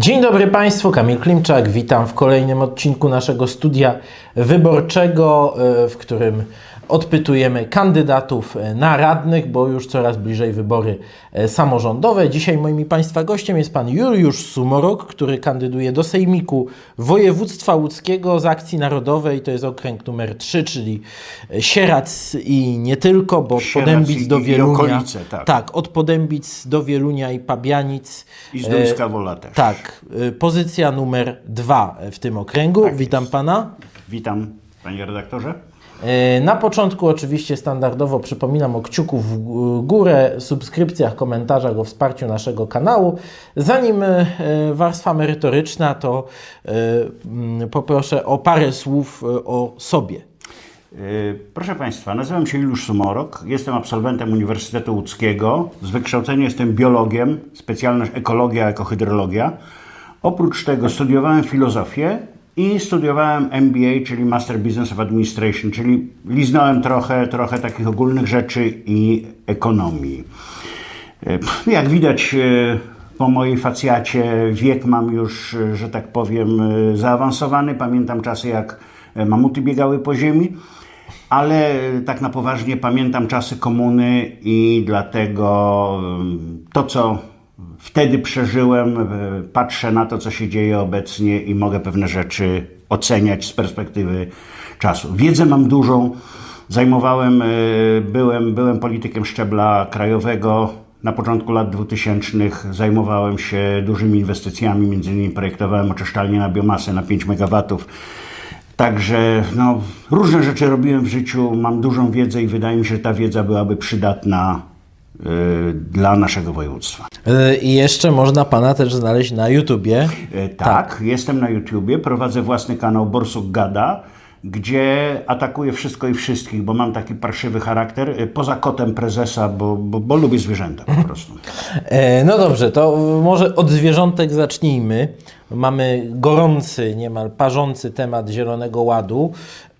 Dzień dobry Państwu, Kamil Klimczak. Witam w kolejnym odcinku naszego studia wyborczego, e, w którym odpytujemy kandydatów e, na radnych, bo już coraz bliżej wybory e, samorządowe. Dzisiaj moim Państwa gościem jest Pan Juliusz Sumorok, który kandyduje do Sejmiku Województwa Łódzkiego z Akcji Narodowej. To jest okręg numer 3, czyli Sierac i nie tylko, bo od Podębic do i Wielunia. okolice, tak. tak, od Podębic do Wielunia i Pabianic. I z Duńska Wola też. Tak, pozycja numer dwa w tym okręgu. Tak Witam jest. pana. Witam, panie redaktorze. Y, Na początku oczywiście standardowo przypominam o kciuku w górę, subskrypcjach, komentarzach o wsparciu naszego kanału. Zanim y, warstwa merytoryczna, to mm, poproszę o parę słów o sobie. Proszę Państwa, nazywam się Juliusz Sumorok, jestem absolwentem Uniwersytetu Łódzkiego. Z wykształcenia jestem biologiem, specjalność ekologia, ekohydrologia. Oprócz tego studiowałem filozofię i studiowałem MBA, czyli Master Business of Administration, czyli liznąłem trochę, trochę takich ogólnych rzeczy i ekonomii. E, Jak widać e, po mojej facjacie, wiek mam już, e, że tak powiem, zaawansowany. Pamiętam czasy, jak mamuty biegały po ziemi, ale tak na poważnie pamiętam czasy komuny i dlatego to, co wtedy przeżyłem, e, patrzę na to, co się dzieje obecnie i mogę pewne rzeczy oceniać z perspektywy czasu. Wiedzę mam dużą. Zajmowałem, e, byłem, byłem politykiem szczebla krajowego. Na początku lat 2000 zajmowałem się dużymi inwestycjami, między innymi projektowałem oczyszczalnię na biomasę na 5 MW. Także no, różne rzeczy robiłem w życiu, mam dużą wiedzę i wydaje mi się, że ta wiedza byłaby przydatna dla naszego województwa. Y, I jeszcze można pana też znaleźć na YouTubie. E, Tak, jestem na YouTubie, prowadzę własny kanał Borsuk Gada, gdzie atakuję wszystko i wszystkich, bo mam taki parszywy charakter, poza kotem prezesa, bo, bo, bo lubię zwierzęta po prostu. E, No dobrze, to może od zwierzątek zacznijmy. Mamy gorący, niemal parzący temat Zielonego Ładu.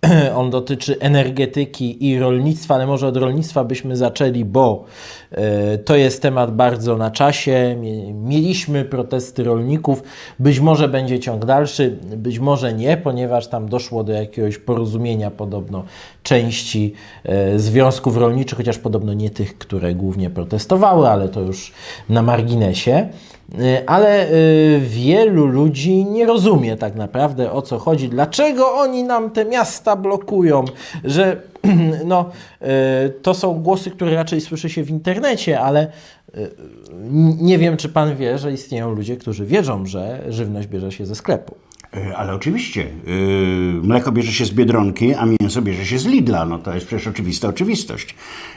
On dotyczy energetyki i rolnictwa, ale może od rolnictwa byśmy zaczęli, bo to jest temat bardzo na czasie. Mie- Mieliśmy protesty rolników, być może będzie ciąg dalszy, być może nie, ponieważ tam doszło do jakiegoś porozumienia podobno części e, związków rolniczych, chociaż podobno nie tych, które głównie protestowały, ale to już na marginesie. E, Ale e, wielu ludzi nie rozumie tak naprawdę o co chodzi, dlaczego oni nam te miasta blokują, że no, e, to są głosy, które raczej słyszy się w internecie, ale e, nie wiem, czy pan wie, że istnieją ludzie, którzy wierzą, że żywność bierze się ze sklepu. E, Ale oczywiście, e, mleko bierze się z Biedronki, a mięso bierze się z Lidla. No to jest przecież oczywista oczywistość.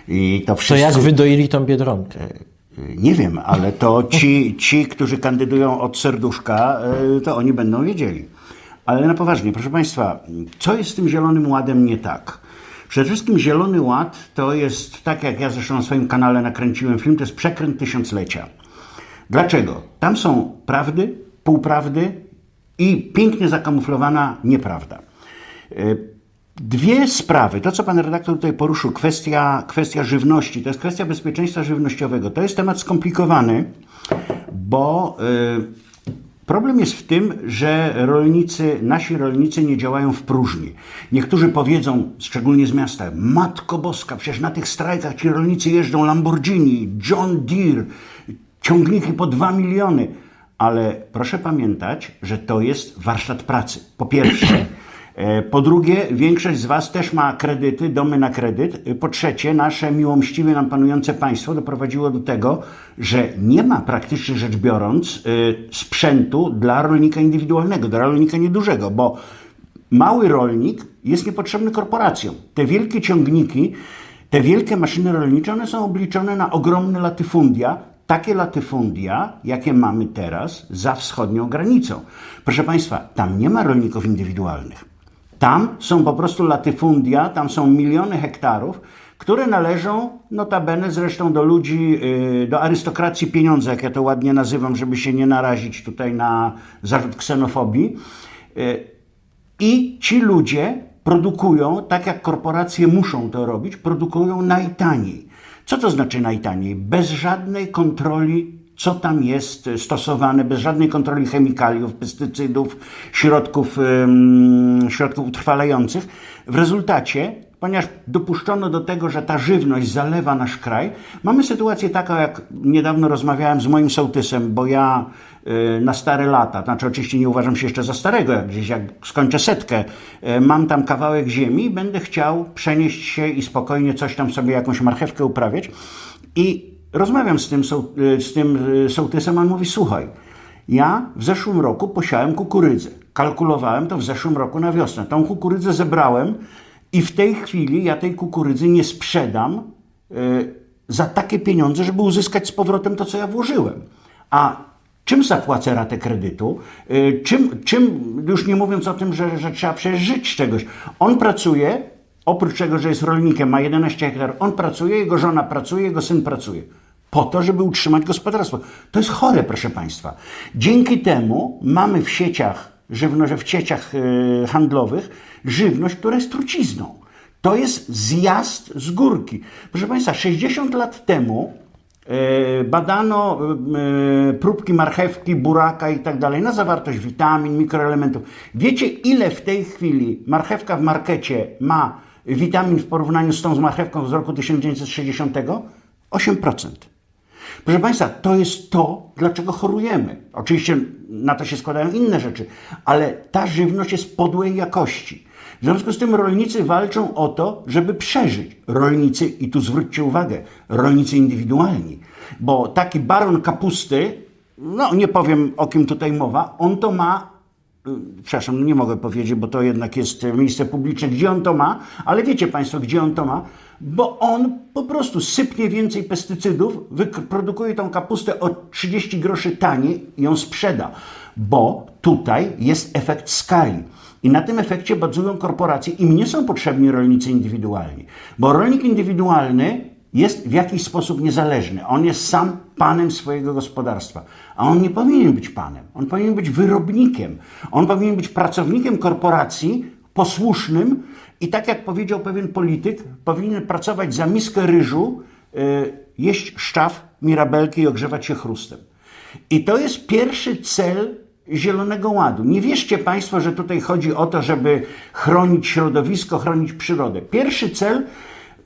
I to To wszyscy... jak wydoili tą biedronkę? Nie wiem, ale to ci, ci, którzy kandydują od serduszka, y, to oni będą wiedzieli. Ale na poważnie, proszę Państwa, co jest z tym Zielonym Ładem nie tak? Przede wszystkim Zielony Ład to jest, tak jak ja zresztą na swoim kanale nakręciłem film, to jest przekręt tysiąclecia. Dlaczego? Tam są prawdy, półprawdy i pięknie zakamuflowana nieprawda. Y, Dwie sprawy. To, co pan redaktor tutaj poruszył, kwestia, kwestia żywności, to jest kwestia bezpieczeństwa żywnościowego. To jest temat skomplikowany, bo y, problem jest w tym, że rolnicy, nasi rolnicy nie działają w próżni. Niektórzy powiedzą, szczególnie z miasta, Matko Boska, przecież na tych strajkach ci rolnicy jeżdżą Lamborghini, John Deere, ciągniki po 2 miliony. Ale proszę pamiętać, że to jest warsztat pracy. Po pierwsze. E, Po drugie, większość z Was też ma kredyty, domy na kredyt. E, Po trzecie, nasze miłomściwie nam panujące państwo doprowadziło do tego, że nie ma praktycznie rzecz biorąc e, sprzętu dla rolnika indywidualnego, dla rolnika niedużego, bo mały rolnik jest niepotrzebny korporacjom. Te wielkie ciągniki, te wielkie maszyny rolnicze, one są obliczone na ogromne latyfundia, takie latyfundia, jakie mamy teraz za wschodnią granicą. Proszę Państwa, tam nie ma rolników indywidualnych. Tam są po prostu latyfundia, tam są miliony hektarów, które należą notabene zresztą do ludzi, yy, do arystokracji pieniądza, jak ja to ładnie nazywam, żeby się nie narazić tutaj na zarzut ksenofobii. Yy, I ci ludzie produkują, tak jak korporacje muszą to robić, produkują najtaniej. Co to znaczy najtaniej? Bez żadnej kontroli co tam jest stosowane bez żadnej kontroli chemikaliów, pestycydów, środków, środków utrwalających. W rezultacie, ponieważ dopuszczono do tego, że ta żywność zalewa nasz kraj, mamy sytuację taką, jak niedawno rozmawiałem z moim sołtysem, bo ja y, na stare lata, znaczy oczywiście nie uważam się jeszcze za starego, jak gdzieś jak skończę setkę, y, mam tam kawałek ziemi i będę chciał przenieść się i spokojnie coś tam sobie, jakąś marchewkę uprawiać i Rozmawiam z tym, y, z tym y, sołtysem, on mówi, słuchaj, ja w zeszłym roku posiałem kukurydzę. Kalkulowałem to w zeszłym roku na wiosnę. Tą kukurydzę zebrałem i w tej chwili ja tej kukurydzy nie sprzedam y, za takie pieniądze, żeby uzyskać z powrotem to, co ja włożyłem. A czym zapłacę ratę kredytu? Czym, czym już nie mówiąc o tym, że, że trzeba przecież żyć z czegoś. On pracuje, oprócz tego, że jest rolnikiem, ma 11 hektar, on pracuje, jego żona pracuje, jego syn pracuje po to, żeby utrzymać gospodarstwo. To jest chore, proszę Państwa. Dzięki temu mamy w sieciach żywność, w sieciach e, handlowych żywność, która jest trucizną. To jest zjazd z górki. Proszę Państwa, 60 lat temu e, badano e, próbki marchewki, buraka i tak dalej na zawartość witamin, mikroelementów. Wiecie, ile w tej chwili marchewka w markecie ma witamin w porównaniu z tą z marchewką z roku 1960? 8%. Proszę Państwa, to jest to, dlaczego chorujemy. Oczywiście na to się składają inne rzeczy, ale ta żywność jest podłej jakości. W związku z tym rolnicy walczą o to, żeby przeżyć. Rolnicy, i tu zwróćcie uwagę, rolnicy indywidualni, bo taki baron kapusty, no nie powiem o kim tutaj mowa, on to ma przepraszam, nie mogę powiedzieć, bo to jednak jest miejsce publiczne, gdzie on to ma, ale wiecie Państwo, gdzie on to ma? bo on po prostu sypnie więcej pestycydów, wyprodukuje tą kapustę o 30 groszy taniej i ją sprzeda, bo tutaj jest efekt skali. I na tym efekcie bazują korporacje. Im nie są potrzebni rolnicy indywidualni, bo rolnik indywidualny jest w jakiś sposób niezależny. On jest sam panem swojego gospodarstwa. A on nie powinien być panem. On powinien być wyrobnikiem. On powinien być pracownikiem korporacji, posłusznym, i tak jak powiedział pewien polityk, powinien pracować za miskę ryżu, yy, jeść szczaw, mirabelki i ogrzewać się chrustem. I to jest pierwszy cel Zielonego Ładu. Nie wierzcie Państwo, że tutaj chodzi o to, żeby chronić środowisko, chronić przyrodę. Pierwszy cel,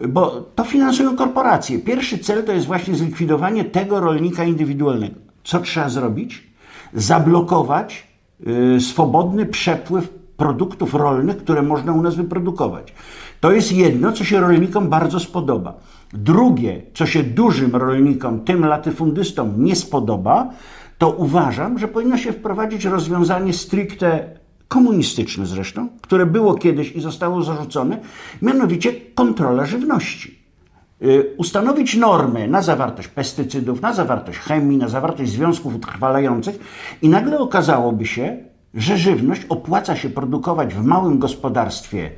bo to finansują korporacje, pierwszy cel to jest właśnie zlikwidowanie tego rolnika indywidualnego. Co trzeba zrobić? Zablokować yy, swobodny przepływ produktów rolnych, które można u nas wyprodukować. To jest jedno, co się rolnikom bardzo spodoba. Drugie, co się dużym rolnikom, tym latyfundystom nie spodoba, to uważam, że powinno się wprowadzić rozwiązanie stricte komunistyczne zresztą, które było kiedyś i zostało zarzucone, mianowicie kontrola żywności. Y, ustanowić normy na zawartość pestycydów, na zawartość chemii, na zawartość związków utrwalających i nagle okazałoby się, że żywność opłaca się produkować w małym gospodarstwie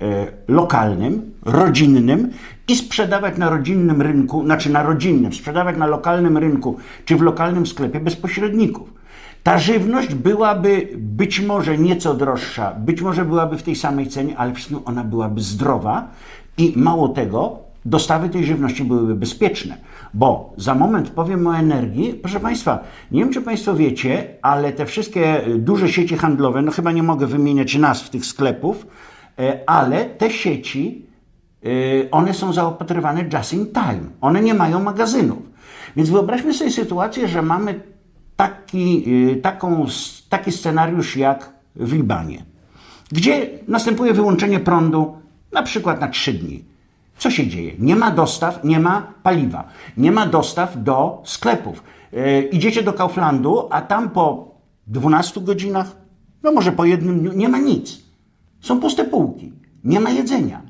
e, lokalnym, rodzinnym i sprzedawać na rodzinnym rynku, znaczy na rodzinnym, sprzedawać na lokalnym rynku czy w lokalnym sklepie bez pośredników. Ta żywność byłaby być może nieco droższa, być może byłaby w tej samej cenie, ale wszystkim ona byłaby zdrowa i mało tego, dostawy tej żywności byłyby bezpieczne. Bo za moment powiem o energii. Proszę Państwa, nie wiem czy Państwo wiecie, ale te wszystkie duże sieci handlowe, no chyba nie mogę wymieniać nazw tych sklepów, e, ale te sieci, e, one są zaopatrywane just in time. One nie mają magazynów. Więc wyobraźmy sobie sytuację, że mamy taki, e, taką, taki scenariusz jak w Libanie, gdzie następuje wyłączenie prądu na przykład na 3 dni. Co się dzieje? Nie ma dostaw, nie ma paliwa, nie ma dostaw do sklepów. Yy, idziecie do Kauflandu, a tam po 12 godzinach, no może po jednym dniu, nie ma nic. Są puste półki, nie ma jedzenia.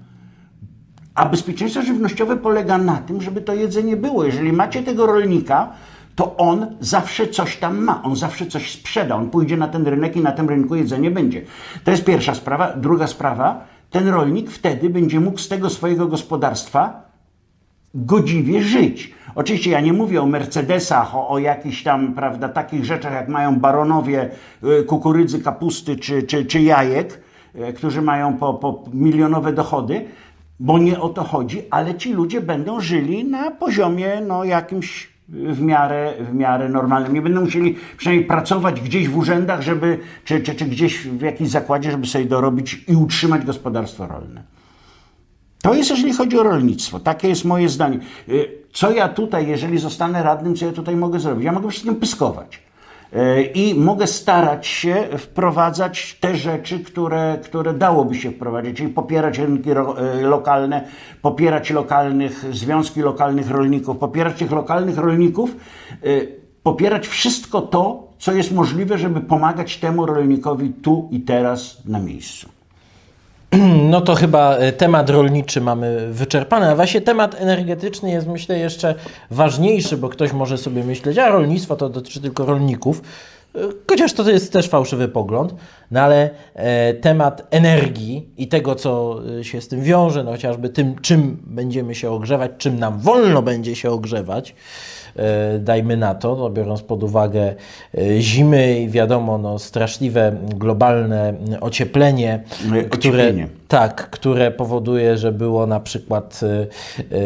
A bezpieczeństwo żywnościowe polega na tym, żeby to jedzenie było. Jeżeli macie tego rolnika, to on zawsze coś tam ma, on zawsze coś sprzeda, on pójdzie na ten rynek i na tym rynku jedzenie będzie. To jest pierwsza sprawa. Druga sprawa, ten rolnik wtedy będzie mógł z tego swojego gospodarstwa godziwie żyć. Oczywiście ja nie mówię o Mercedesach, o, o jakichś tam, prawda, takich rzeczach, jak mają baronowie y, kukurydzy, kapusty czy, czy, czy jajek, y, którzy mają po, po milionowe dochody, bo nie o to chodzi, ale ci ludzie będą żyli na poziomie no, jakimś w miarę, w miarę normalnym. Nie będą musieli przynajmniej pracować gdzieś w urzędach, żeby, czy, czy, czy gdzieś w jakimś zakładzie, żeby sobie dorobić i utrzymać gospodarstwo rolne. To jest, jeżeli chodzi o rolnictwo. Takie jest moje zdanie. Y, co ja tutaj, jeżeli zostanę radnym, co ja tutaj mogę zrobić? Ja mogę wszystkim pyskować. Y, I mogę starać się wprowadzać te rzeczy, które, które dałoby się wprowadzić, czyli popierać rynki y, lokalne, popierać lokalnych, związki lokalnych rolników, popierać tych lokalnych rolników, popierać wszystko to, co jest możliwe, żeby pomagać temu rolnikowi tu i teraz na miejscu. No to chyba e, temat rolniczy mamy wyczerpany, a właśnie temat energetyczny jest myślę jeszcze ważniejszy, bo ktoś może sobie myśleć, a rolnictwo to dotyczy tylko rolników. E, chociaż to jest też fałszywy pogląd, no ale e, temat energii i tego, co się z tym wiąże, no chociażby tym, czym będziemy się ogrzewać, czym nam wolno będzie się ogrzewać, dajmy na to, no, biorąc pod uwagę e, zimy i wiadomo, no, straszliwe globalne ocieplenie, No, które, ocieplenie. tak, które powoduje, że było na przykład e, e,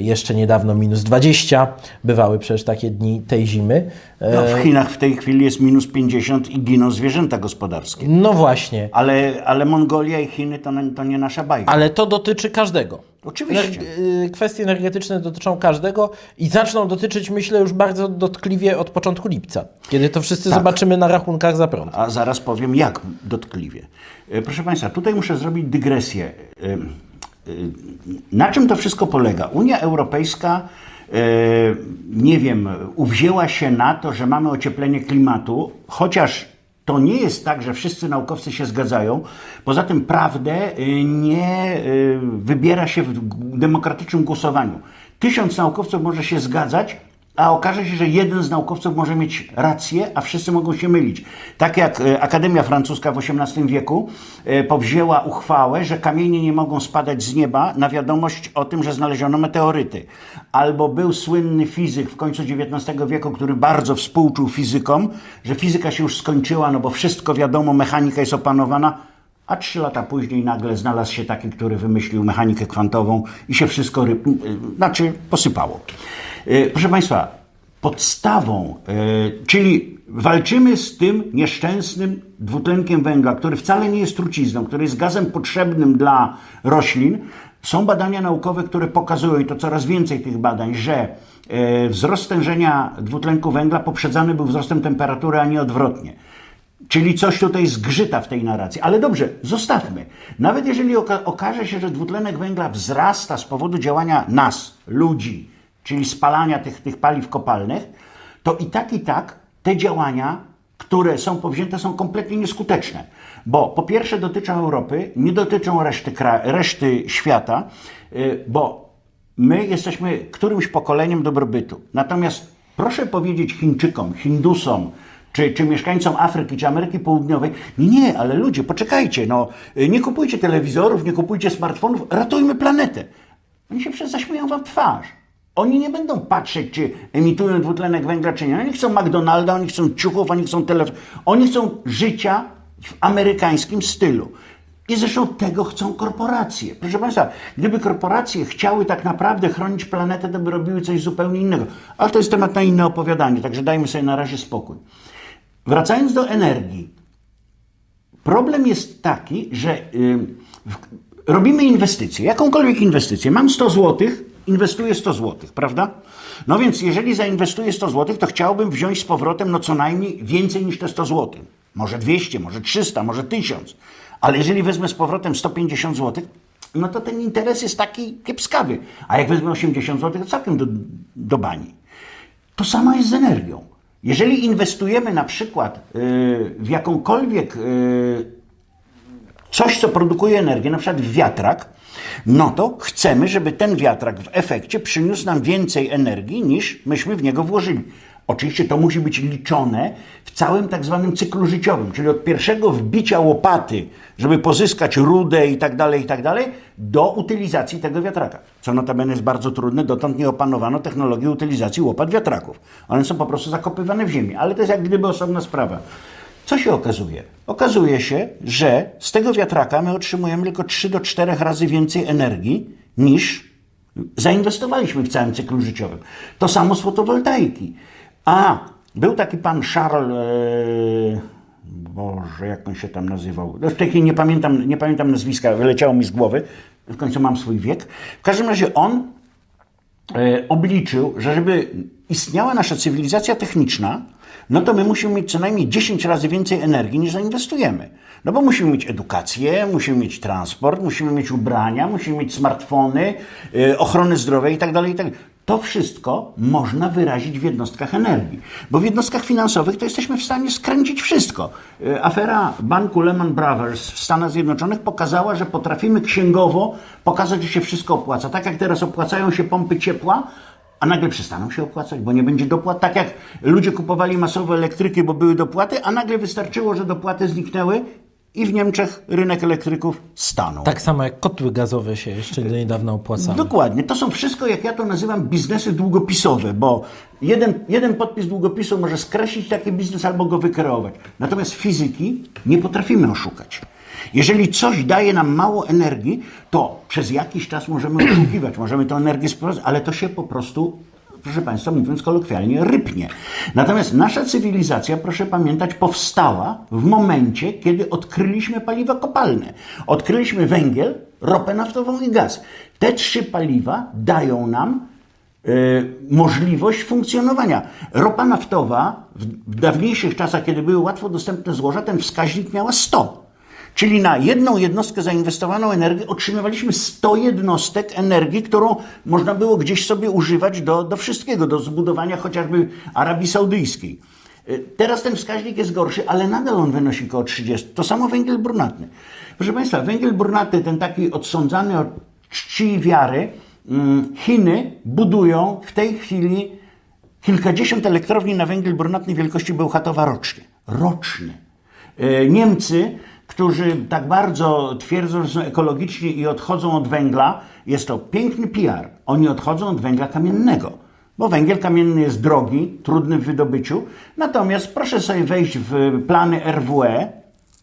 jeszcze niedawno minus 20, bywały przecież takie dni tej zimy. E, No, w Chinach w tej chwili jest minus 50 i giną zwierzęta gospodarskie. No właśnie, Ale, ale Mongolia i Chiny to, to nie nasza bajka. ale to dotyczy każdego. Oczywiście. Y, Kwestie energetyczne dotyczą każdego i zaczną dotyczyć, myślę, już bardzo dotkliwie od początku lipca, kiedy to wszyscy Tak. zobaczymy na rachunkach za prąd. A zaraz powiem, jak dotkliwie. E, Proszę Państwa, tutaj muszę zrobić dygresję. E, e, Na czym to wszystko polega? Unia Europejska, nie wiem, uwzięła się na to, że mamy ocieplenie klimatu, chociaż to nie jest tak, że wszyscy naukowcy się zgadzają. Poza tym prawdę e, nie e, wybiera się w demokratycznym głosowaniu. Tysiąc naukowców może się zgadzać, a okaże się, że jeden z naukowców może mieć rację, a wszyscy mogą się mylić. Tak jak e, Akademia Francuska w XVIII wieku e, powzięła uchwałę, że kamienie nie mogą spadać z nieba na wiadomość o tym, że znaleziono meteoryty. Albo był słynny fizyk w końcu XIX wieku, który bardzo współczuł fizykom, że fizyka się już skończyła, no bo wszystko wiadomo, mechanika jest opanowana. A trzy lata później nagle znalazł się taki, który wymyślił mechanikę kwantową i się wszystko znaczy posypało. Y, Proszę Państwa, podstawą, y, czyli walczymy z tym nieszczęsnym dwutlenkiem węgla, który wcale nie jest trucizną, który jest gazem potrzebnym dla roślin. Są badania naukowe, które pokazują, i to coraz więcej tych badań, że y, wzrost stężenia dwutlenku węgla poprzedzany był wzrostem temperatury, a nie odwrotnie. Czyli coś tutaj zgrzyta w tej narracji. Ale dobrze, zostawmy. Nawet jeżeli oka- okaże się, że dwutlenek węgla wzrasta z powodu działania nas, ludzi, czyli spalania tych, tych paliw kopalnych, to i tak, i tak te działania, które są powzięte, są kompletnie nieskuteczne. Bo po pierwsze dotyczą Europy, nie dotyczą reszty, reszty świata, y, bo my jesteśmy którymś pokoleniem dobrobytu. Natomiast proszę powiedzieć Chińczykom, Hindusom, czy, czy mieszkańcom Afryki, czy Ameryki Południowej, nie, ale ludzie, poczekajcie, no, nie kupujcie telewizorów, nie kupujcie smartfonów, ratujmy planetę. Oni się przecież zaśmieją wam twarz. Oni nie będą patrzeć, czy emitują dwutlenek węgla, czy nie. Oni chcą McDonalda, oni chcą ciuchów, oni chcą telefon. Oni chcą życia w amerykańskim stylu. I zresztą tego chcą korporacje. Proszę Państwa, gdyby korporacje chciały tak naprawdę chronić planetę, to by robiły coś zupełnie innego. Ale to jest temat na inne opowiadanie, także dajmy sobie na razie spokój. Wracając do energii. Problem jest taki, że y, w, robimy inwestycję, jakąkolwiek inwestycję. Mam 100 zł, inwestuję 100 zł, prawda? No więc jeżeli zainwestuję 100 zł, to chciałbym wziąć z powrotem no co najmniej więcej niż te 100 zł. Może 200, może 300, może 1000. Ale jeżeli wezmę z powrotem 150 zł, no to ten interes jest taki kiepskawy. A jak wezmę 80 zł, to całkiem do, do bani. To samo jest z energią. Jeżeli inwestujemy na przykład y, w jakąkolwiek y, coś, co produkuje energię, na przykład w wiatrak, no to chcemy, żeby ten wiatrak w efekcie przyniósł nam więcej energii niż myśmy w niego włożyli. Oczywiście to musi być liczone w całym tak zwanym cyklu życiowym, czyli od pierwszego wbicia łopaty, żeby pozyskać rudę i tak dalej, i tak dalej, do utylizacji tego wiatraka. Co notabene jest bardzo trudne, dotąd nie opanowano technologii utylizacji łopat wiatraków. One są po prostu zakopywane w ziemi, ale to jest jak gdyby osobna sprawa. Co się okazuje? Okazuje się, że z tego wiatraka my otrzymujemy tylko 3 do 4 razy więcej energii niż Zainwestowaliśmy w całym cyklu życiowym. To samo z fotowoltaiki. A, był taki pan Charles, e, Boże, jak on się tam nazywał. No, w tej chwili nie pamiętam, nie pamiętam nazwiska, wyleciało mi z głowy. W końcu mam swój wiek. W każdym razie on e, obliczył, że żeby istniała nasza cywilizacja techniczna, no to my musimy mieć co najmniej 10 razy więcej energii niż zainwestujemy. No bo musimy mieć edukację, musimy mieć transport, musimy mieć ubrania, musimy mieć smartfony, yy, ochronę zdrowia itd., itd. To wszystko można wyrazić w jednostkach energii. Bo w jednostkach finansowych to jesteśmy w stanie skręcić wszystko. Yy, afera banku Lehman Brothers w Stanach Zjednoczonych pokazała, że potrafimy księgowo pokazać, że się wszystko opłaca. Tak jak teraz opłacają się pompy ciepła, a nagle przestaną się opłacać, bo nie będzie dopłat. Tak jak ludzie kupowali masowo elektryki, bo były dopłaty, a nagle wystarczyło, że dopłaty zniknęły i w Niemczech rynek elektryków stanął. Tak samo jak kotły gazowe się jeszcze do niedawna opłacały. Dokładnie. To są wszystko, jak ja to nazywam, biznesy długopisowe, bo jeden, jeden podpis długopisu może skreślić taki biznes albo go wykreować. Natomiast fizyki nie potrafimy oszukać. Jeżeli coś daje nam mało energii, to przez jakiś czas możemy oszukiwać, możemy tę energię sprowadzać, ale to się po prostu proszę Państwa, mówiąc kolokwialnie, rypnie. Natomiast nasza cywilizacja, proszę pamiętać, powstała w momencie, kiedy odkryliśmy paliwa kopalne. Odkryliśmy węgiel, ropę naftową i gaz. Te trzy paliwa dają nam y, możliwość funkcjonowania. Ropa naftowa w, w dawniejszych czasach, kiedy były łatwo dostępne złoża, ten wskaźnik miała 100. Czyli na jedną jednostkę zainwestowaną energię otrzymywaliśmy 100 jednostek energii, którą można było gdzieś sobie używać do, do wszystkiego, do zbudowania chociażby Arabii Saudyjskiej. Y, teraz ten wskaźnik jest gorszy, ale nadal on wynosi około 30. To samo węgiel brunatny. Proszę Państwa, węgiel brunatny, ten taki odsądzany od czci i wiary, mm, Chiny budują w tej chwili kilkadziesiąt elektrowni na węgiel brunatny wielkości Bełchatowa rocznie. Rocznie. Y, Niemcy którzy tak bardzo twierdzą, że są ekologiczni i odchodzą od węgla, jest to piękny PR. Oni odchodzą od węgla kamiennego, bo węgiel kamienny jest drogi, trudny w wydobyciu. Natomiast proszę sobie wejść w plany RWE,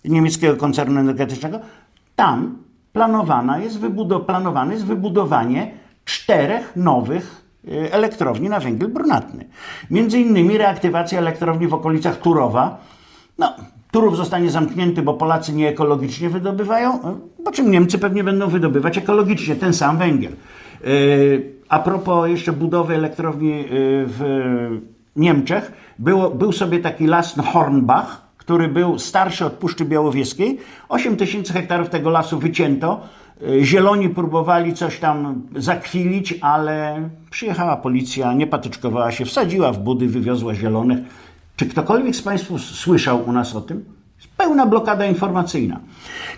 niemieckiego koncernu energetycznego, tam planowana jest planowane jest wybudowanie czterech nowych y, elektrowni na węgiel brunatny. Między innymi reaktywacja elektrowni w okolicach Turowa. No, Turów zostanie zamknięty, bo Polacy nieekologicznie wydobywają, po czym Niemcy pewnie będą wydobywać ekologicznie ten sam węgiel. Yy, a propos jeszcze budowy elektrowni yy, w Niemczech, było, był sobie taki las Hornbach, który był starszy od Puszczy Białowieskiej. 8 tysięcy hektarów tego lasu wycięto. Yy, zieloni próbowali coś tam zakwilić, ale przyjechała policja, nie patyczkowała się, wsadziła w budy, wywiozła zielonych czy ktokolwiek z Państwa słyszał u nas o tym? Pełna blokada informacyjna.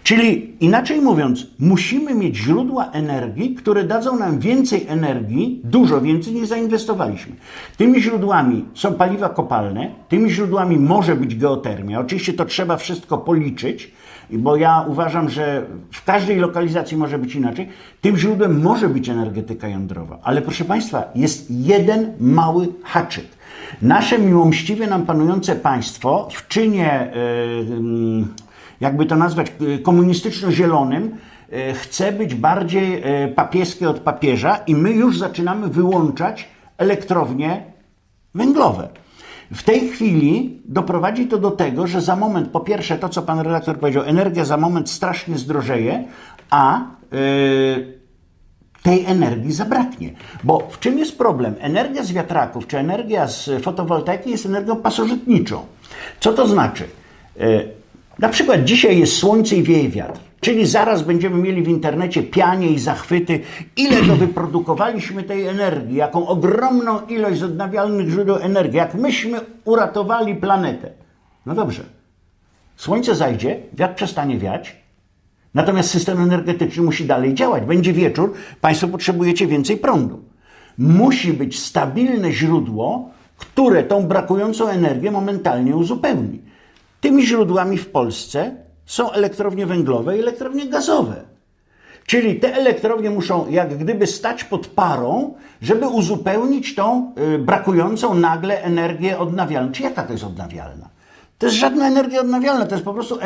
Czyli inaczej mówiąc, musimy mieć źródła energii, które dadzą nam więcej energii, dużo więcej niż zainwestowaliśmy. Tymi źródłami są paliwa kopalne, tymi źródłami może być geotermia. Oczywiście to trzeba wszystko policzyć, bo ja uważam, że w każdej lokalizacji może być inaczej. Tym źródłem może być energetyka jądrowa. Ale proszę Państwa, jest jeden mały haczyk. Nasze miłomściwie nam panujące państwo w czynie, e, mm, jakby to nazwać, e, komunistyczno-zielonym, e, chce być bardziej papieskie od papieża i my już zaczynamy wyłączać elektrownie węglowe. W tej chwili doprowadzi to do tego, że za moment, po pierwsze to, co pan redaktor powiedział, energia za moment strasznie zdrożeje, a yy, tej energii zabraknie. Bo w czym jest problem? Energia z wiatraków czy energia z fotowoltaiki jest energią pasożytniczą. Co to znaczy? E, na przykład dzisiaj jest słońce i wieje wiatr. Czyli zaraz będziemy mieli w internecie pianie i zachwyty, ile to wyprodukowaliśmy tej energii, jaką ogromną ilość z odnawialnych źródeł energii, jak myśmy uratowali planetę. No dobrze. Słońce zajdzie, wiatr przestanie wiać, Natomiast system energetyczny musi dalej działać. Będzie wieczór, Państwo potrzebujecie więcej prądu. Musi być stabilne źródło, które tą brakującą energię momentalnie uzupełni. Tymi źródłami w Polsce są elektrownie węglowe i elektrownie gazowe. Czyli te elektrownie muszą jak gdyby stać pod parą, żeby uzupełnić tą y, brakującą nagle energię odnawialną. Czy jaka to jest odnawialna? To jest żadna energia odnawialna, to jest po prostu.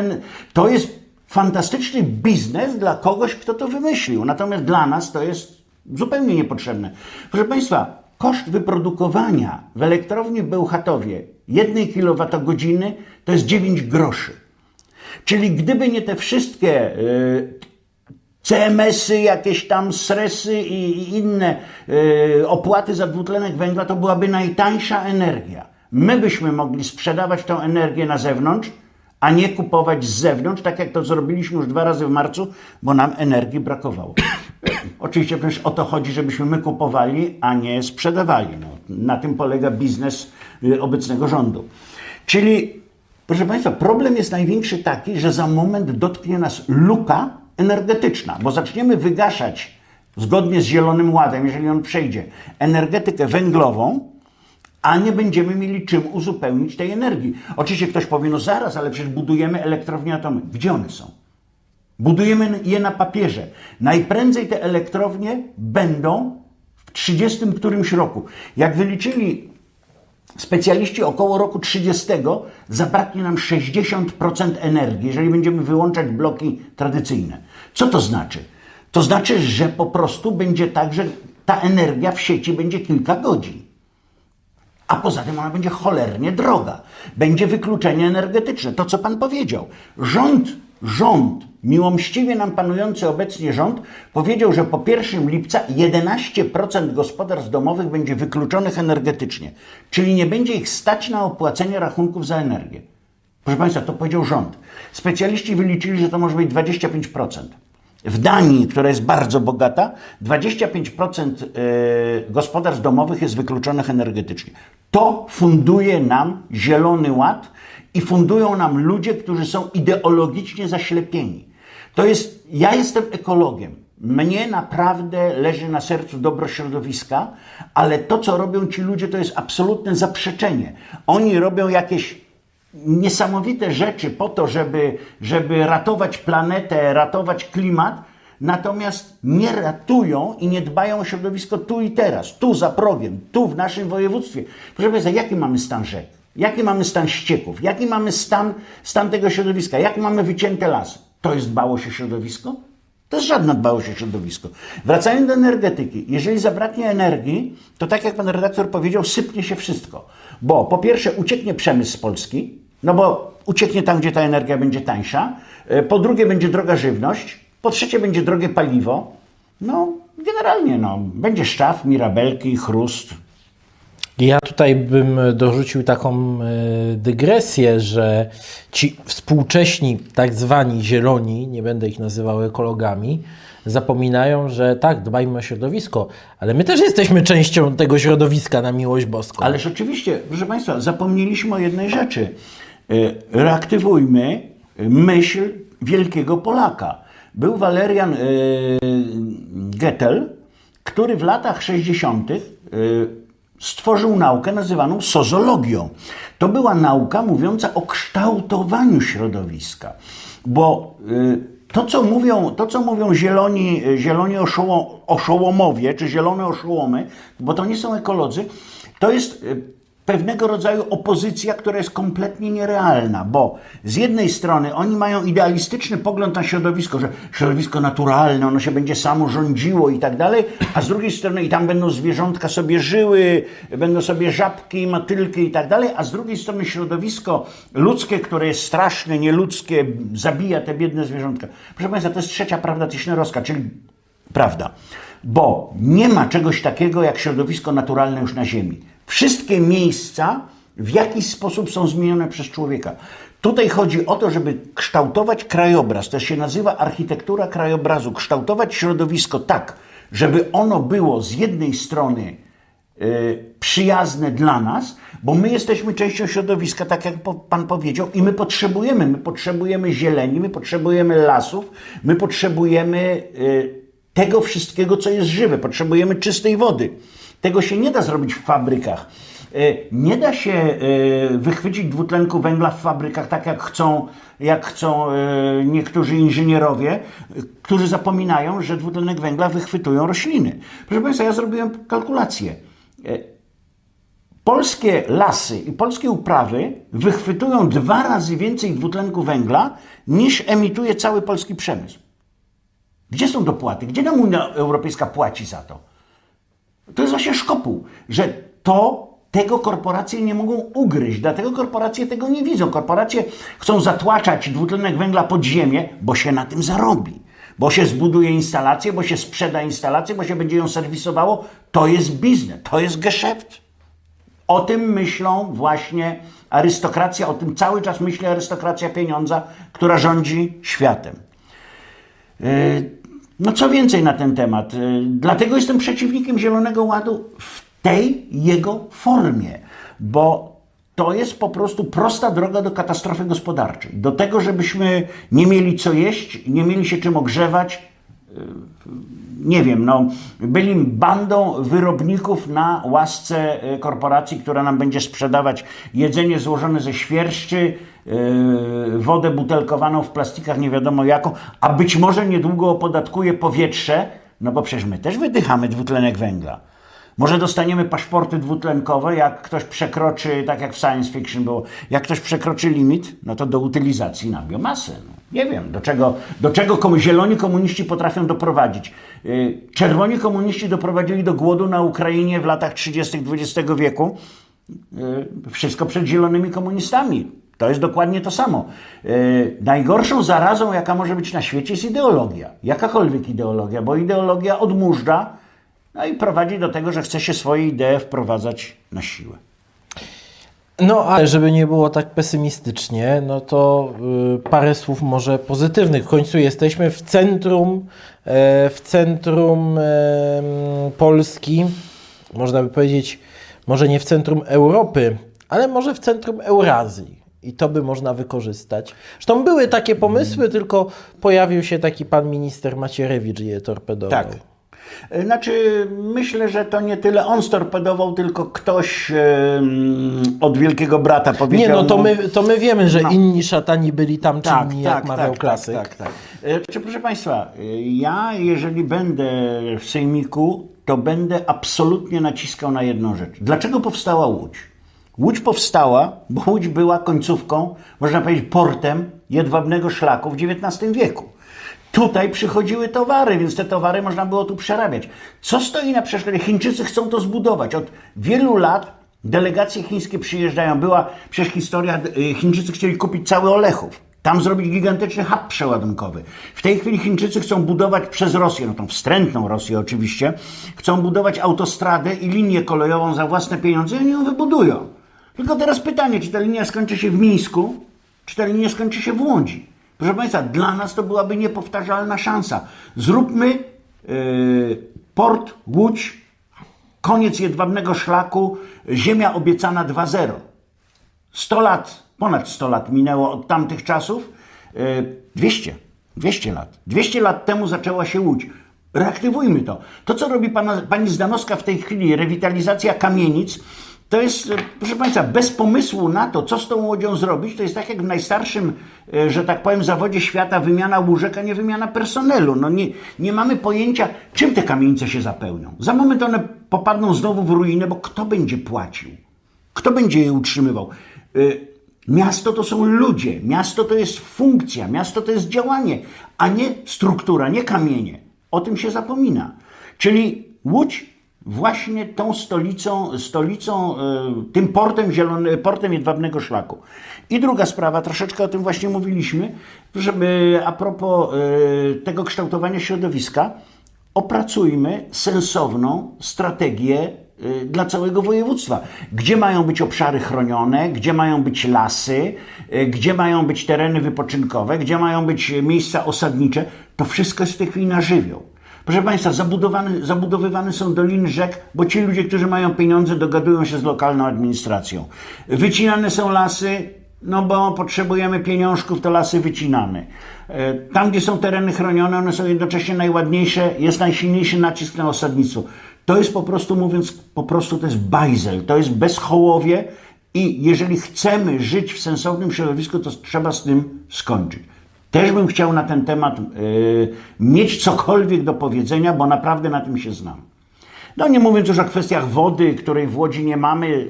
To jest fantastyczny biznes dla kogoś, kto to wymyślił. Natomiast dla nas to jest Zupełnie niepotrzebne. Proszę Państwa, koszt wyprodukowania w elektrowni Bełchatowie jednej kilowatogodziny to jest 9 groszy. Czyli gdyby nie te wszystkie y, CMS-y, jakieś tam sresy i, i inne y, opłaty za dwutlenek węgla, to byłaby najtańsza energia. My byśmy mogli sprzedawać tą energię na zewnątrz, a nie kupować z zewnątrz, tak jak to zrobiliśmy już dwa razy w marcu, bo nam energii brakowało. Oczywiście przecież o to chodzi, żebyśmy my kupowali, a nie sprzedawali. No, na tym polega biznes y, obecnego rządu. Czyli, proszę Państwa, problem jest największy taki, że za moment dotknie nas luka energetyczna, bo zaczniemy wygaszać zgodnie z Zielonym Ładem, jeżeli on przejdzie, energetykę węglową, a nie będziemy mieli czym uzupełnić tej energii. Oczywiście ktoś powie, no zaraz, ale przecież budujemy elektrownie atomowe. Gdzie one są? Budujemy je na papierze. Najprędzej te elektrownie będą w 30 którymś roku. Jak wyliczyli specjaliści około roku 30, zabraknie nam 60% energii, jeżeli będziemy wyłączać bloki tradycyjne. Co to znaczy? To znaczy, że po prostu będzie tak, że ta energia w sieci będzie kilka godzin. A poza tym ona będzie cholernie droga. Będzie wykluczenie energetyczne. To, co pan powiedział. Rząd, rząd, miłomściwie nam panujący obecnie rząd, powiedział, że po 1 lipca 11% gospodarstw domowych będzie wykluczonych energetycznie. Czyli nie będzie ich stać na opłacenie rachunków za energię. Proszę Państwa, to powiedział rząd. Specjaliści wyliczyli, że to może być 25%. W Danii, która jest bardzo bogata, 25% e, gospodarstw domowych jest wykluczonych energetycznie. To funduje nam Zielony Ład i fundują nam ludzie, którzy są ideologicznie zaślepieni. To jest, ja jestem ekologiem. Mnie naprawdę leży na sercu dobro środowiska, ale to, co robią ci ludzie, to jest absolutne zaprzeczenie. Oni robią jakieś niesamowite rzeczy po to, żeby, żeby ratować planetę, ratować klimat, natomiast nie ratują i nie dbają o środowisko tu i teraz, tu za progiem, tu w naszym województwie. Proszę Państwa, jaki mamy stan rzek? Jaki mamy stan ścieków? Jaki mamy stan, stan tego środowiska? Jak mamy wycięte lasy? To jest dbałość o środowisko? To jest żadna dbałość o środowisko. Wracając do energetyki, jeżeli zabraknie energii, to tak jak pan redaktor powiedział, sypnie się wszystko. Bo po pierwsze ucieknie przemysł z Polski, no bo ucieknie tam, gdzie ta energia będzie tańsza. E, po drugie będzie droga żywność. Po trzecie będzie drogie paliwo. No, generalnie, no, będzie szczaw, mirabelki, chrust. Ja tutaj bym dorzucił taką e, dygresję, że ci współcześni, tak zwani zieloni, nie będę ich nazywał ekologami, zapominają, że tak, dbajmy o środowisko, ale my też jesteśmy częścią tego środowiska na miłość boską. Ależ oczywiście, proszę Państwa, zapomnieliśmy o jednej rzeczy. E, reaktywujmy myśl wielkiego Polaka. Był Walerian e, Gettel, który w latach 60. E, stworzył naukę nazywaną sozologią. To była nauka mówiąca o kształtowaniu środowiska, bo to, co mówią, to, co mówią zieloni, zieloni oszołomowie, czy zielone oszołomy, bo to nie są ekolodzy, to jest pewnego rodzaju opozycja, która jest kompletnie nierealna, bo z jednej strony oni mają idealistyczny pogląd na środowisko, że środowisko naturalne, ono się będzie samo rządziło i tak dalej, a z drugiej strony i tam będą zwierzątka sobie żyły, będą sobie żabki, matylki i tak dalej, a z drugiej strony środowisko ludzkie, które jest straszne, nieludzkie, zabija te biedne zwierzątka. Proszę Państwa, to jest trzecia prawda Tischnerowska, czyli prawda. Bo nie ma czegoś takiego jak środowisko naturalne już na Ziemi. Wszystkie miejsca w jakiś sposób są zmienione przez człowieka. Tutaj chodzi o to, żeby kształtować krajobraz, to się nazywa architektura krajobrazu, kształtować środowisko tak, żeby ono było z jednej strony y, przyjazne dla nas, bo my jesteśmy częścią środowiska, tak jak Pan powiedział, i my potrzebujemy, my potrzebujemy zieleni, my potrzebujemy lasów, my potrzebujemy y, tego wszystkiego, co jest żywe, potrzebujemy czystej wody. Tego się nie da zrobić w fabrykach. E, nie da się e, wychwycić dwutlenku węgla w fabrykach tak, jak chcą, jak chcą e, niektórzy inżynierowie, którzy zapominają, że dwutlenek węgla wychwytują rośliny. Proszę Państwa, ja zrobiłem kalkulację. Polskie lasy i polskie uprawy wychwytują dwa razy więcej dwutlenku węgla niż emituje cały polski przemysł. Gdzie są dopłaty? Gdzie nam Unia Europejska płaci za to? To jest właśnie szkopuł, że to tego korporacje nie mogą ugryźć, dlatego korporacje tego nie widzą. Korporacje chcą zatłaczać dwutlenek węgla pod ziemię, bo się na tym zarobi. Bo się zbuduje instalację, bo się sprzeda instalację, bo się będzie ją serwisowało. To jest biznes, to jest geszeft. O tym myślą właśnie arystokracja, o tym cały czas myśli arystokracja pieniądza, która rządzi światem. Yy, no co więcej na ten temat? Yy, dlatego jestem przeciwnikiem Zielonego Ładu w tej jego formie, bo to jest po prostu prosta droga do katastrofy gospodarczej. Do tego, żebyśmy nie mieli co jeść, nie mieli się czym ogrzewać, yy, nie wiem, no, byli bandą wyrobników na łasce e, korporacji, która nam będzie sprzedawać jedzenie złożone ze świerszczy, wodę butelkowaną w plastikach nie wiadomo jaką, a być może niedługo opodatkuje powietrze, no bo przecież my też wydychamy dwutlenek węgla. Może dostaniemy paszporty dwutlenkowe, jak ktoś przekroczy, tak jak w science fiction było, jak ktoś przekroczy limit, no to do utylizacji na biomasę. No. Nie wiem, do czego, do czego komu, zieloni komuniści potrafią doprowadzić. Yy, czerwoni komuniści doprowadzili do głodu na Ukrainie w latach 30. XX wieku. Yy, wszystko przed zielonymi komunistami. To jest dokładnie to samo. Yy, najgorszą zarazą, jaka może być na świecie, jest ideologia. Jakakolwiek ideologia, bo ideologia odmurza, no i prowadzi do tego, że chce się swoje idee wprowadzać na siłę. No, ale żeby nie było tak pesymistycznie, no to y, parę słów może pozytywnych. W końcu jesteśmy w centrum, e, w centrum Polski, można by powiedzieć, może nie w centrum Europy, ale może w centrum Eurazji. I to by można wykorzystać. Zresztą były takie pomysły, tylko pojawił się taki pan minister Macierewicz i je torpedował. Tak. Znaczy, myślę, że to nie tyle on storpedował, tylko ktoś e, od Wielkiego Brata powiedział. Nie, no to my, to my wiemy, że No. inni szatani byli tam czynni, jak mawiał klasyk. Tak, tak, tak. E, Czy, proszę Państwa, e, ja jeżeli będę w Sejmiku, to będę absolutnie naciskał na jedną rzecz. Dlaczego powstała Łódź? Łódź powstała, bo Łódź była końcówką, można powiedzieć, portem jedwabnego szlaku w XIX wieku. Tutaj przychodziły towary, więc te towary można było tu przerabiać. Co stoi na przeszkodzie? Chińczycy chcą to zbudować. Od wielu lat delegacje chińskie przyjeżdżają. Była przecież historia, y, Chińczycy chcieli kupić cały Olechów. Tam zrobić gigantyczny hub przeładunkowy. W tej chwili Chińczycy chcą budować przez Rosję, no tą wstrętną Rosję oczywiście, chcą budować autostradę i linię kolejową za własne pieniądze i oni ją wybudują. Tylko teraz pytanie, czy ta linia skończy się w Mińsku, czy ta linia skończy się w Łodzi. Proszę Państwa, dla nas to byłaby niepowtarzalna szansa. Zróbmy yy, port Łódź, koniec jedwabnego szlaku, ziemia obiecana 2.0. 100 lat, ponad 100 lat minęło od tamtych czasów. Yy, 200, 200 lat. 200 lat temu zaczęła się Łódź. Reaktywujmy to. To, co robi pana, pani Zdanowska w tej chwili, rewitalizacja kamienic, to jest, e, proszę Państwa, bez pomysłu na to, co z tą łodzią zrobić, to jest tak jak w najstarszym, e, że tak powiem, zawodzie świata wymiana łóżek, a nie wymiana personelu. No nie, nie mamy pojęcia, czym te kamienice się zapełnią. Za moment one popadną znowu w ruinę, bo kto będzie płacił? Kto będzie je utrzymywał? Y, Miasto to są ludzie, miasto to jest funkcja, miasto to jest działanie, a nie struktura, nie kamienie. O tym się zapomina. Czyli Łódź właśnie tą stolicą, stolicą y, tym portem, zielony, portem jedwabnego szlaku. I druga sprawa, troszeczkę o tym właśnie mówiliśmy, żeby a propos y, tego kształtowania środowiska, opracujmy sensowną strategię y, dla całego województwa. Gdzie mają być obszary chronione, gdzie mają być lasy, gdzie mają być tereny wypoczynkowe, gdzie mają być miejsca osadnicze, to wszystko jest w tej chwili na żywioł. Proszę Państwa, zabudowywane są doliny rzek, bo ci ludzie, którzy mają pieniądze, dogadują się z lokalną administracją. Wycinane są lasy, no bo potrzebujemy pieniążków, to lasy wycinamy. E, Tam, gdzie są tereny chronione, one są jednocześnie najładniejsze, jest najsilniejszy nacisk na osadnictwo. To jest po prostu, mówiąc, po prostu to jest bajzel, to jest bezchołowie i jeżeli chcemy żyć w sensownym środowisku, to trzeba z tym skończyć. Też bym chciał na ten temat y, mieć cokolwiek do powiedzenia, bo naprawdę na tym się znam. No nie mówiąc już o kwestiach wody, której w Łodzi nie mamy,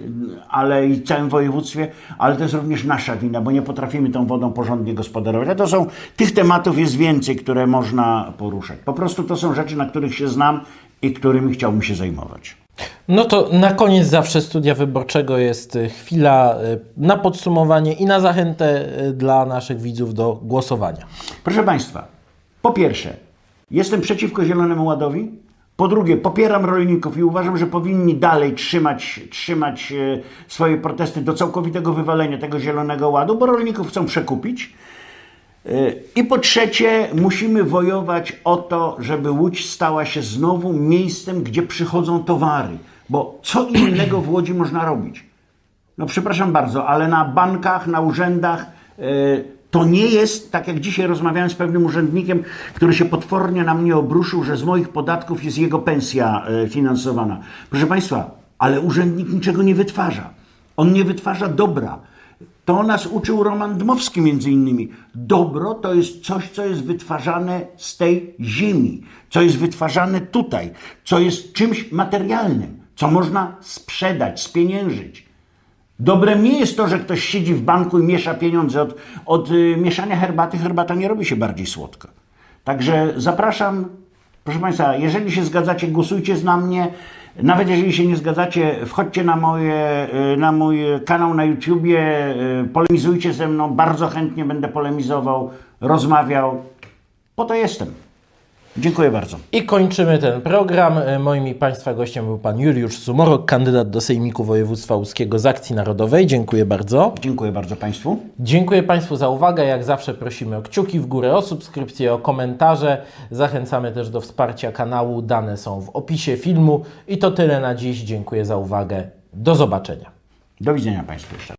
ale i w całym województwie, ale to jest również nasza wina, bo nie potrafimy tą wodą porządnie gospodarować. A to są, tych tematów jest więcej, które można poruszać. Po prostu to są rzeczy, na których się znam i którymi chciałbym się zajmować. No to na koniec zawsze studia wyborczego jest y, chwila y, na podsumowanie i na zachętę y, dla naszych widzów do głosowania. Proszę Państwa, po pierwsze, jestem przeciwko Zielonemu Ładowi. Po drugie, popieram rolników i uważam, że powinni dalej trzymać, trzymać swoje protesty do całkowitego wywalenia tego Zielonego Ładu, bo rolników chcą przekupić. I po trzecie, musimy wojować o to, żeby Łódź stała się znowu miejscem, gdzie przychodzą towary. Bo co innego w Łodzi można robić? No przepraszam bardzo, ale na bankach, na urzędach e, to nie jest, tak jak dzisiaj rozmawiałem z pewnym urzędnikiem, który się potwornie na mnie obruszył, że z moich podatków jest jego pensja e, finansowana. Proszę Państwa, ale urzędnik niczego nie wytwarza. On nie wytwarza dobra. To nas uczył Roman Dmowski między innymi. Dobro to jest coś, co jest wytwarzane z tej ziemi, co jest wytwarzane tutaj, co jest czymś materialnym, co można sprzedać, spieniężyć. Dobrem nie jest to, że ktoś siedzi w banku i miesza pieniądze. Od, od y, mieszania herbaty herbata nie robi się bardziej słodka. Także zapraszam, proszę Państwa, jeżeli się zgadzacie, głosujcie na mnie. Nawet jeżeli się nie zgadzacie, wchodźcie na, moje, y, na mój kanał na YouTubie, y, polemizujcie ze mną. Bardzo chętnie będę polemizował, rozmawiał. Po to jestem. Dziękuję bardzo. I kończymy ten program. Y, Moim i Państwa gościem był Pan Juliusz Sumorok, kandydat do Sejmiku Województwa Łódzkiego z Akcji Narodowej. Dziękuję bardzo. Dziękuję bardzo Państwu. Dziękuję Państwu za uwagę. Jak zawsze prosimy o kciuki w górę, o subskrypcję, o komentarze. Zachęcamy też do wsparcia kanału. Dane są w opisie filmu. I to tyle na dziś. Dziękuję za uwagę. Do zobaczenia. Do widzenia Państwu jeszcze.